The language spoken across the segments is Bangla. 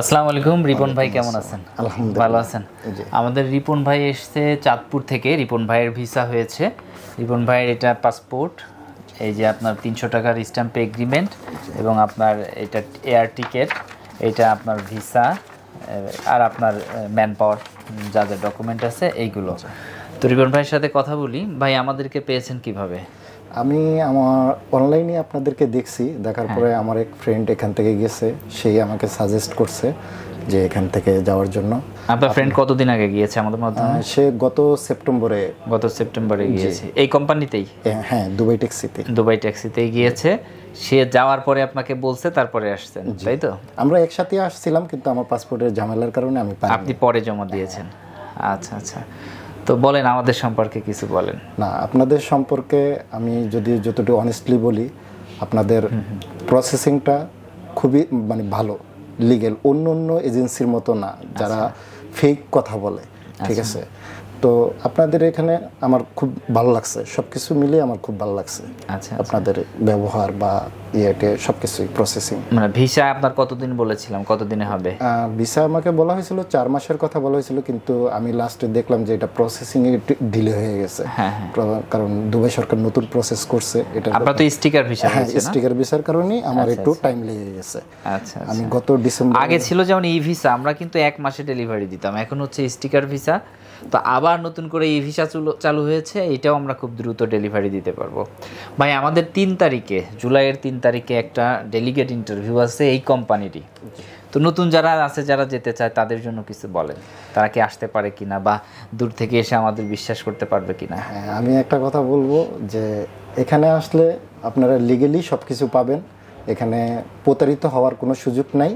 আসসালামু আলাইকুম রিপন ভাই কেমন আছেন? আলহামদুলিল্লাহ। ভালো আছেন? আমাদের রিপন ভাই এসছে চাঁদপুর থেকে। রিপন ভাইয়ের ভিসা হয়েছে। রিপন ভাইয়ের এটা পাসপোর্ট এই যে আপনার তিনশো টাকার স্ট্যাম্প এগ্রিমেন্ট এবং আপনার এটা এয়ার টিকেট এটা আপনার ভিসা আর আপনার ম্যান পাওয়ার যা যা ডকুমেন্ট আছে এইগুলো। তো রিপন ভাইয়ের সাথে কথা বলি। ভাই আমাদেরকে পেয়েছেন কীভাবে? আমি আমার অনলাইনে আপনাদেরকে দেখছি। দেখার পরে আমার এক ফ্রেন্ড এখান থেকে গেছে। সেই আমাকে সাজেস্ট করছে যে এখান থেকে যাওয়ার জন্য। আপনার ফ্রেন্ড কতদিন আগে গিয়েছে আমাদের মাধ্যমে? সে গত সেপ্টেম্বরে গত সেপ্টেম্বরে গিয়েছে। এই কোম্পানিতেই হ্যাঁ দুবাই ট্যাক্সিতে দুবাই ট্যাক্সিতেই গিয়েছে। সে যাওয়ার পরে আপনাকে বলছে তারপরে আসছেন তাই তো? আমরা একসাথে আসছিলাম কিন্তু আমার পাসপোর্টের ঝামেলার কারণে আমি আপনি পরে জমা দিয়েছেন। আচ্ছা আচ্ছা। তো বলেন আমাদের সম্পর্কে কিছু বলেন। না আপনাদের সম্পর্কে আমি যদি যতটুকু অনেস্টলি বলি আপনাদের প্রসেসিংটা খুবই মানে ভালো লিগেল অন্য অন্য এজেন্সির মতো না যারা ফেক কথা বলে ঠিক আছে? তো আপনাদের এখানে আমার খুব ভালো লাগছে। সব কিছু মিলে আমার খুব ভালো লাগছে। আচ্ছা আপনাদের ব্যবহার বা ইয়েটে সব কিছুই প্রসেসিং মানে ভিসা আপনার কতদিন বলেছিলাম? কতদিনে হবে? ভিসা আমাকে বলা হয়েছিল চার মাসের কথা বলা হয়েছিল কিন্তু আমি লাস্টে দেখলাম যে এটা প্রসেসিং এ ডিলে হয়ে গেছে। হ্যাঁ হ্যাঁ। কারণ দুবাই সরকার নতুন প্রসেস করছে এটা আপনার তো স্টিকার ভিসা হ্যাঁ স্টিকার ভিসার কারণেই আমার একটু টাইম লেগে গেছে। আচ্ছা আমি গত ডিসেম্বর আগে ছিল যেমন ই ভিসা আমরা কিন্তু এক মাসে ডেলিভারি দিতাম। এখন হচ্ছে স্টিকার ভিসা তো আবার নতুন করে ই ভিসা চালু হয়েছে এটাও আমরা খুব দ্রুত ডেলিভারি দিতে পারব। ভাই আমাদের তিন তারিখে জুলাইয়ের তিন তারিখে একটা ডেলিগেট ইন্টারভিউ আছে এই কোম্পানিরই তো নতুন যারা আছে যারা যেতে চায় তাদের জন্য কিছু বলেন। তারা কি আসতে পারে কিনা বা দূর থেকে এসে আমাদের বিশ্বাস করতে পারবে কিনা? হ্যাঁ, আমি একটা কথা বলব যে এখানে আসলে আপনারা লিগেলি সব কিছু পাবেন। এখানে প্রতারিত হওয়ার কোনো সুযোগ নাই।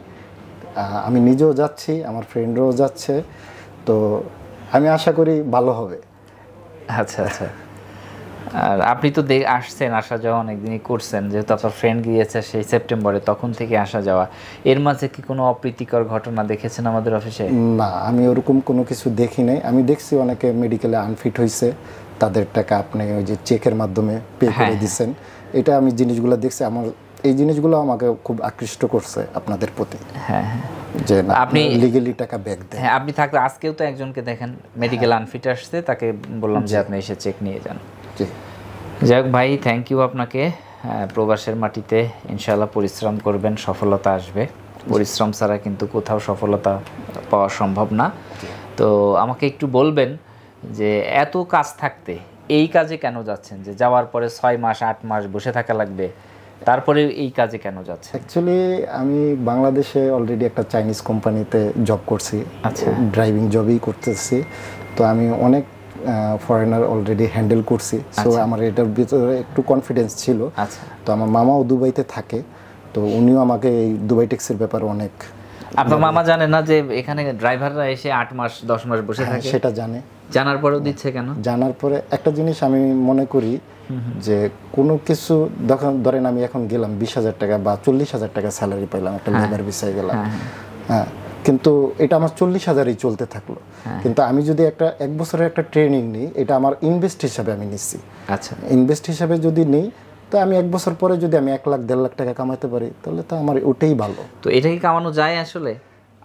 আমি নিজেও যাচ্ছি আমার ফ্রেন্ডরাও যাচ্ছে। তো আমি আশা করি ভালো হবে। আচ্ছা আচ্ছা। আর আপনি তো দে- আসছেন আসা যাওয়া অনেকদিনই করছেন। যেহেতু আপনার ফ্রেন্ড গিয়েছে সেই সেপ্টেম্বরে তখন থেকে আসা যাওয়া। এর মাঝে কি কোনো অপ্রীতিকর ঘটনা দেখেছেন আমাদের অফিসে না আমি ওরকম কোনো কিছু দেখি নাই। আমি দেখছি অনেকে মেডিকেলে আনফিট হয়েছে তাদের টাকা আপনি ওই যে চেকের মাধ্যমে পে করে দিচ্ছেন এটা আমি জিনিসগুলো দেখছি। আমার এই জিনিসগুলো আমাকে খুব আকৃষ্ট করছে আপনাদের প্রতি। হ্যাঁ হ্যাঁ। যে আপনি লিগেলি টাকা ব্যাক দেন হ্যাঁ আপনি থাকলে আজকেও তো একজনকে দেখেন মেডিকেল আনফিট আসছে তাকে বললাম যে আপনি এসে চেক নিয়ে যান। জি। যাই হোক ভাই থ্যাংক ইউ আপনাকে। হ্যাঁ, প্রবাসের মাটিতে ইনশাল্লাহ পরিশ্রম করবেন সফলতা আসবে। পরিশ্রম ছাড়া কিন্তু কোথাও সফলতা পাওয়া সম্ভব না। তো আমাকে একটু বলবেন যে এত কাজ থাকতে এই কাজে কেন যাচ্ছেন? যে যাওয়ার পরে ছয় মাস আট মাস বসে থাকা লাগবে তারপরে এই কাজে কেন যাচ্ছে অ্যাকচুয়ালি আমি বাংলাদেশে অলরেডি একটা চাইনিজ কোম্পানিতে জব করছি। আচ্ছা। ড্রাইভিং জবই করতেছি। তো আমি অনেক ফরেনার অলরেডি হ্যান্ডেল করছি। সো আমার এটার ভিতরে একটু কনফিডেন্স ছিল। আচ্ছা। তো আমার মামাও দুবাইতে থাকে। তো উনিও আমাকে এই দুবাই ট্যাক্সির ব্যাপারে অনেক আপনার মামা জানে না যে এখানে ড্রাইভাররা এসে আট মাস দশ মাস বসে থাকে? সেটা জানে। জানার পরেও দিচ্ছে কেন? জানার পরে একটা জিনিস আমি মনে করি যে কোনো কিছু যখন ধরেন আমি এখন গেলাম বিশ হাজার টাকা বা চল্লিশ হাজার টাকা স্যালারি পাইলাম একটা লেবার বিষয়ে গেলাম। হ্যাঁ কিন্তু এটা আমার চল্লিশ হাজারই চলতে থাকল। কিন্তু আমি যদি একটা এক বছরের একটা ট্রেনিং নিই এটা আমার ইনভেস্ট হিসাবে আমি নিচ্ছি আচ্ছা। ইনভেস্ট হিসাবে যদি নিই তো আমি এক বছর পরে যদি আমি এক লাখ দেড় লাখ টাকা কামাতে পারি তাহলে তো আমার ওটাই ভালো। তো এটা কি কামানো যায় আসলে?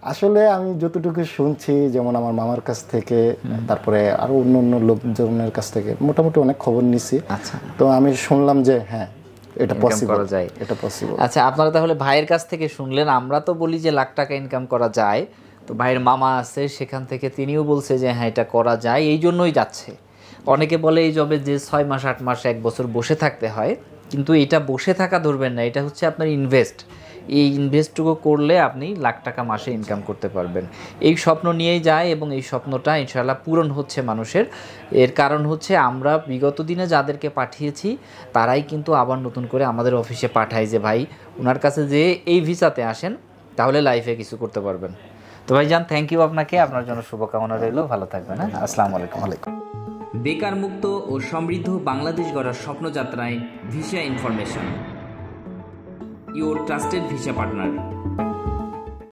আসলে আমি যতটুকু শুনছি যেমন আমার মামার কাছ থেকে তারপরে আরও অন্য অন্য লোকজনের কাছ থেকে মোটামুটি অনেক খবর নিছি। আচ্ছা। তো আমি শুনলাম যে হ্যাঁ এটা পসিবল করা যায়। এটা পসিবল আচ্ছা আপনারা তাহলে ভাইয়ের কাছ থেকে শুনলেন আমরা তো বলি যে লাখ টাকা ইনকাম করা যায়। তো ভাইয়ের মামা আছে সেখান থেকে তিনিও বলছে যে হ্যাঁ এটা করা যায় এই জন্যই যাচ্ছে। অনেকে বলে এই জবে যে ছয় মাস আট মাস এক বছর বসে থাকতে হয় কিন্তু এটা বসে থাকা ধরবেন না এটা হচ্ছে আপনার ইনভেস্ট এই ইনভেস্টটুকু করলে আপনি লাখ টাকা মাসে ইনকাম করতে পারবেন। এই স্বপ্ন নিয়েই যায় এবং এই স্বপ্নটা ইনশাল্লাহ পূরণ হচ্ছে মানুষের। এর কারণ হচ্ছে আমরা বিগত দিনে যাদেরকে পাঠিয়েছি, তারাই কিন্তু আবার নতুন করে আমাদের অফিসে পাঠায় যে, ভাই ওনার কাছে যে এই ভিসাতে আসেন, তাহলে লাইফে কিছু করতে পারবেন। তো ভাই যান থ্যাংক ইউ আপনাকে। আপনার জন্য শুভকামনা রইল। ভালো থাকবেন হ্যাঁ? আসসালামু আলাইকুম। আলাইকুম বেকার মুক্ত ও সমৃদ্ধ বাংলাদেশ গড়ার স্বপ্নযাত্রায় visa information. Your trusted visa partner